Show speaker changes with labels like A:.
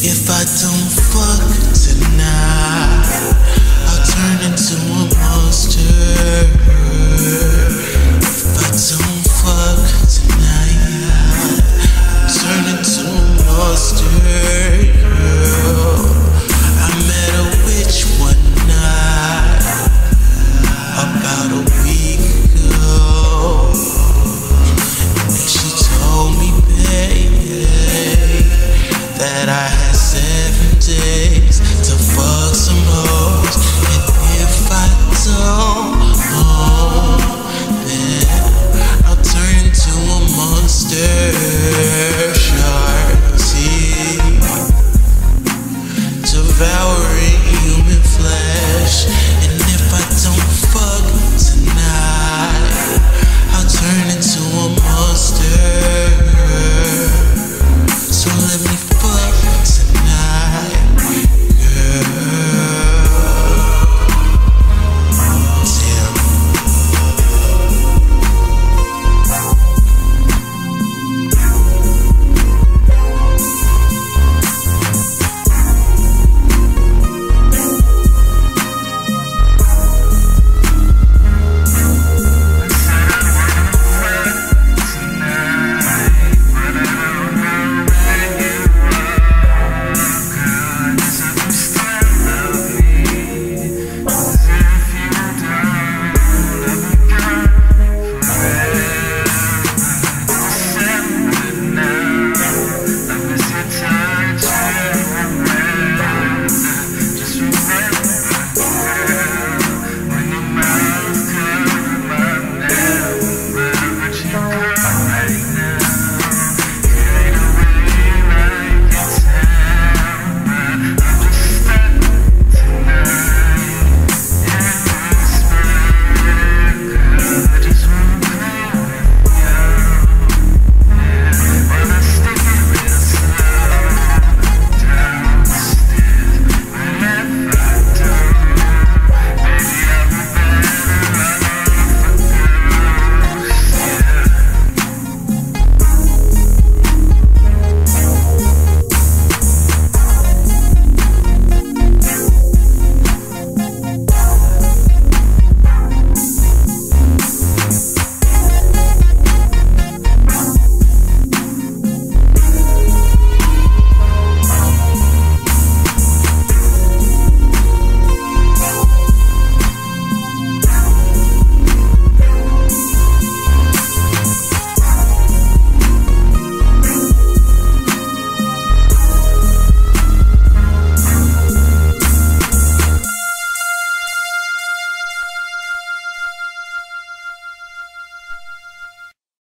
A: If I don't fuck tonight, I'll turn into a monster. If I don't fuck tonight, I'll turn into a monster. I met a witch one night, about a week ago. And she told me, baby, that I had seven to fuck some hoes. And if I don't,